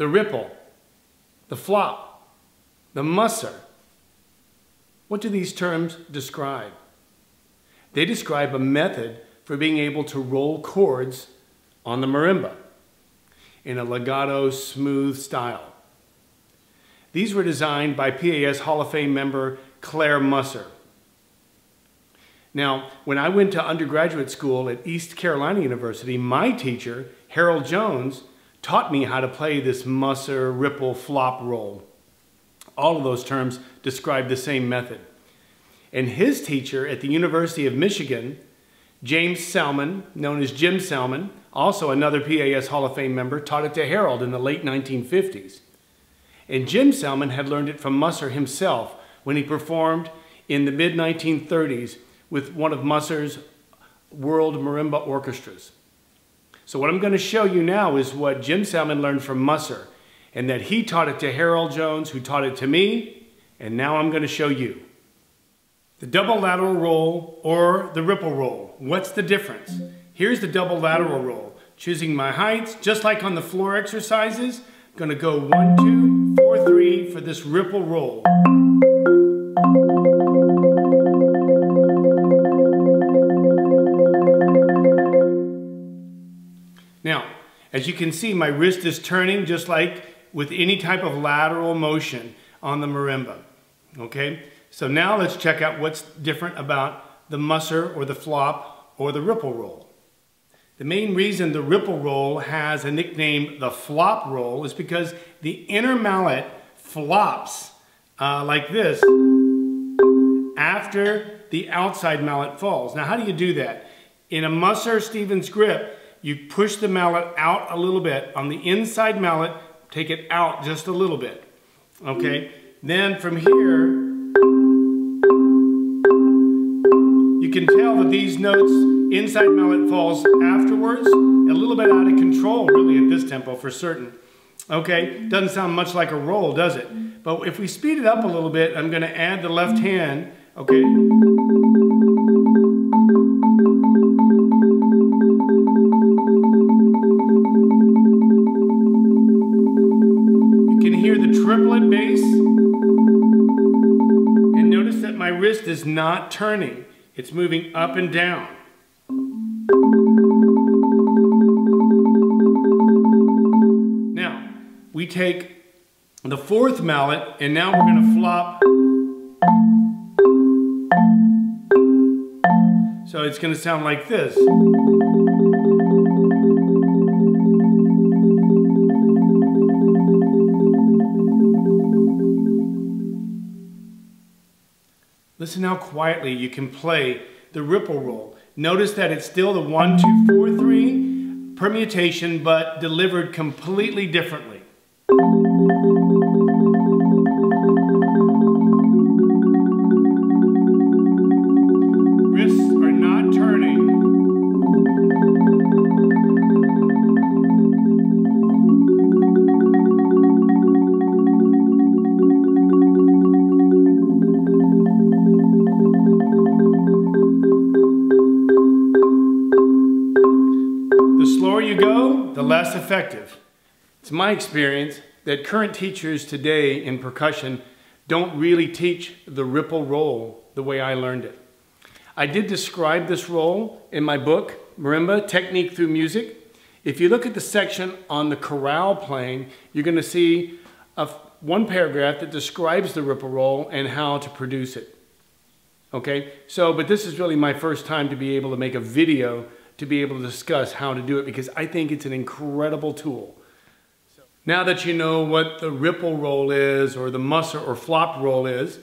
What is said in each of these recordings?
the ripple, the flop, the musser. What do these terms describe? They describe a method for being able to roll chords on the marimba in a legato smooth style. These were designed by PAS Hall of Fame member Clair Musser. Now, when I went to undergraduate school at East Carolina University, my teacher, Harold Jones, taught me how to play this musser, ripple, flop roll. All of those terms describe the same method. And his teacher at the University of Michigan, James Salmon, known as Jim Salmon, also another PAS Hall of Fame member, taught it to Harold in the late 1950s. And Jim Salmon had learned it from Musser himself when he performed in the mid 1930s with one of Musser's world marimba orchestras. So what I'm going to show you now is what Jim Salmon learned from Musser and that he taught it to Harold Jones who taught it to me and now I'm going to show you. The double lateral roll or the ripple roll. What's the difference? Here's the double lateral roll. Choosing my heights, just like on the floor exercises, I'm gonna go one, two, four, three for this ripple roll. Now, as you can see, my wrist is turning just like with any type of lateral motion on the marimba, okay? So now let's check out what's different about the musser or the flop or the ripple roll. The main reason the ripple roll has a nickname, the flop roll, is because the inner mallet flops uh, like this after the outside mallet falls. Now, how do you do that? In a Musser Stevens grip, you push the mallet out a little bit. On the inside mallet, take it out just a little bit. Okay? Then from here, you can tell that these notes, inside mallet falls afterwards, a little bit out of control really at this tempo for certain. Okay, doesn't sound much like a roll, does it? But if we speed it up a little bit, I'm gonna add the left hand, okay? Wrist is not turning. It's moving up and down. Now, we take the fourth mallet and now we're going to flop. So it's going to sound like this. Listen how quietly you can play the ripple roll. Notice that it's still the one, two, four, three permutation, but delivered completely differently. Less effective. It's my experience that current teachers today in percussion don't really teach the ripple roll the way I learned it. I did describe this roll in my book, Marimba, Technique Through Music. If you look at the section on the chorale playing, you're gonna see a, one paragraph that describes the ripple roll and how to produce it. Okay, so, but this is really my first time to be able to make a video to be able to discuss how to do it because I think it's an incredible tool. Now that you know what the ripple roll is or the musser or flop roll is,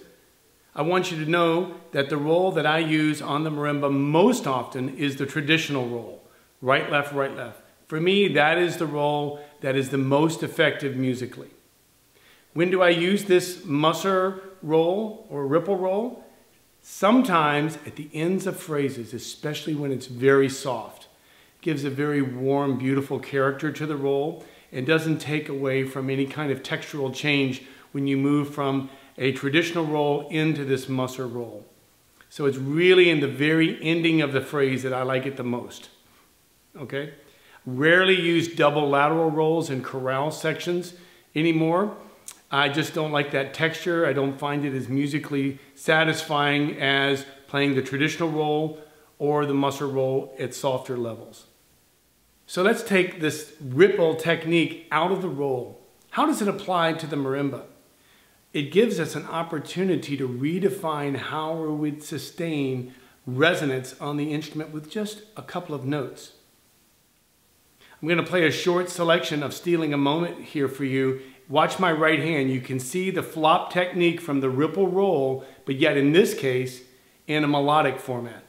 I want you to know that the roll that I use on the marimba most often is the traditional roll. Right, left, right, left. For me, that is the roll that is the most effective musically. When do I use this musser roll or ripple roll? Sometimes at the ends of phrases, especially when it's very soft, gives a very warm, beautiful character to the roll and doesn't take away from any kind of textural change when you move from a traditional roll into this musser roll. So it's really in the very ending of the phrase that I like it the most. Okay? Rarely use double lateral rolls in chorale sections anymore. I just don't like that texture. I don't find it as musically satisfying as playing the traditional roll or the musser roll at softer levels. So let's take this ripple technique out of the roll. How does it apply to the marimba? It gives us an opportunity to redefine how we would sustain resonance on the instrument with just a couple of notes. I'm going to play a short selection of Stealing a Moment here for you. Watch my right hand. You can see the flop technique from the ripple roll, but yet in this case, in a melodic format.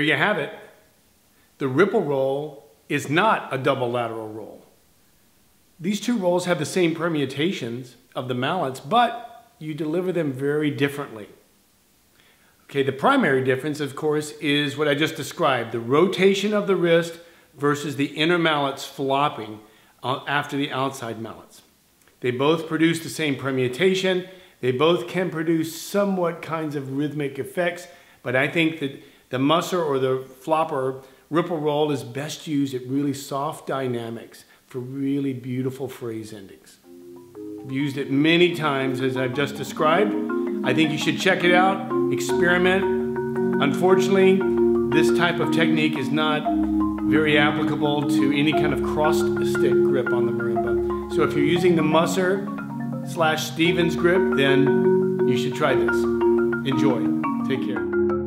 There you have it. The ripple roll is not a double lateral roll. These two rolls have the same permutations of the mallets, but you deliver them very differently. Okay, the primary difference, of course, is what I just described, the rotation of the wrist versus the inner mallets flopping uh, after the outside mallets. They both produce the same permutation. They both can produce somewhat kinds of rhythmic effects, but I think that the musser or the flopper ripple roll is best used at really soft dynamics for really beautiful phrase endings. I've used it many times as I've just described. I think you should check it out, experiment. Unfortunately, this type of technique is not very applicable to any kind of crossed stick grip on the marimba. So if you're using the Musser slash Stevens grip, then you should try this. Enjoy. Take care.